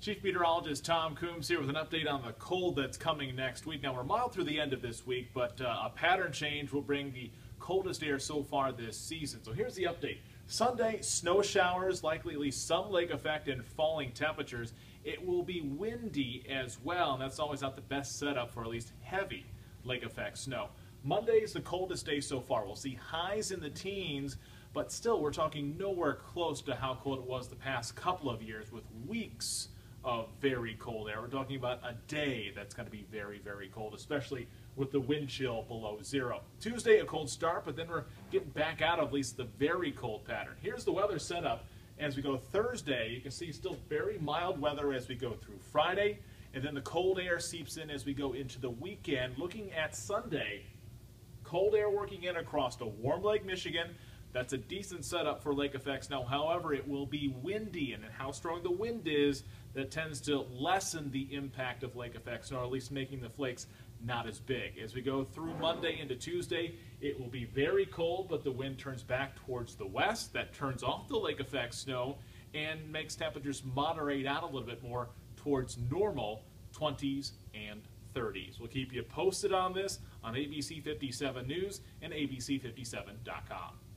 Chief Meteorologist Tom Coomes here with an update on the cold that's coming next week. Now, we're mild through the end of this week, but uh, a pattern change will bring the coldest air so far this season. So here's the update. Sunday, snow showers, likely at least some lake effect and falling temperatures. It will be windy as well, and that's always not the best setup for at least heavy lake effect snow. Monday is the coldest day so far. We'll see highs in the teens, but still we're talking nowhere close to how cold it was the past couple of years with weeks of very cold air. We're talking about a day that's going to be very, very cold, especially with the wind chill below zero. Tuesday, a cold start, but then we're getting back out of at least the very cold pattern. Here's the weather setup as we go Thursday. You can see still very mild weather as we go through Friday, and then the cold air seeps in as we go into the weekend. Looking at Sunday, cold air working in across to Warm Lake, Michigan. That's a decent setup for lake effects. Now, however, it will be windy, and how strong the wind is, that tends to lessen the impact of lake effects, or at least making the flakes not as big. As we go through Monday into Tuesday, it will be very cold, but the wind turns back towards the west. That turns off the lake effect snow and makes temperatures moderate out a little bit more towards normal 20s and 30s. We'll keep you posted on this on ABC 57 News and ABC57.com.